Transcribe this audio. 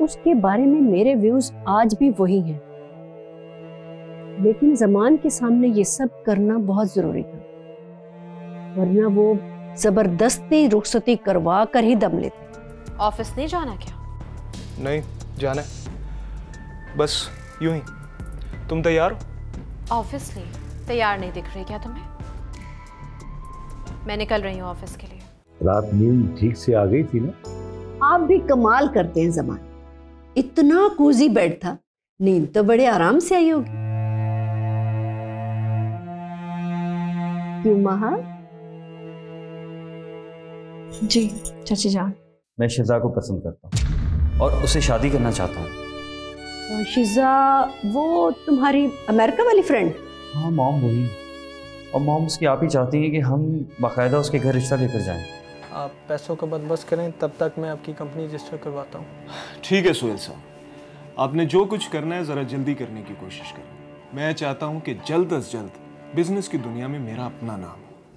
उसके बारे में मेरे व्यूज़ आज भी वही हैं। लेकिन जमान के सामने ये सब करना बहुत ज़रूरी था। वरना वो ज़बरदस्ती रुखसती करवा कर ही दम लेते। ऑफ़िस नहीं जाना क्या? नहीं जाना है। बस यूँ ही। तुम तैयार हो? ऑफिसली तैयार नहीं दिख रही क्या तुम्हें? मैं निकल रही हूँ ऑफ़िस के लिए। रात नींद ठीक से आ गई थी ना? आप भी कमाल करते हैं जमान। इतना कोजी बेड था। नींद तो बड़े आराम से आई होगी। क्यों महा? जी चाची जान। मैं शिजा को पसंद करता हूँ और उसे शादी करना चाहता हूँ। शिजा वो तुम्हारी अमेरिका वाली फ्रेंड हाँ मॉम वही। और मॉम उसकी आप ही चाहती हैं कि हम बाकायदा उसके घर रिश्ता लेकर जाएँ। आप पैसों का बंदोबस्त करें, तब तक मैं आपकी कंपनी रजिस्टर करवाता हूँ। ठीक है सुहेल साहब। आपने जो कुछ करना है, ज़रा जल्दी करने की कोशिश करें। मैं चाहता हूँ कि जल्द अज जल्द बिज़नेस की दुनिया में मेरा अपना नाम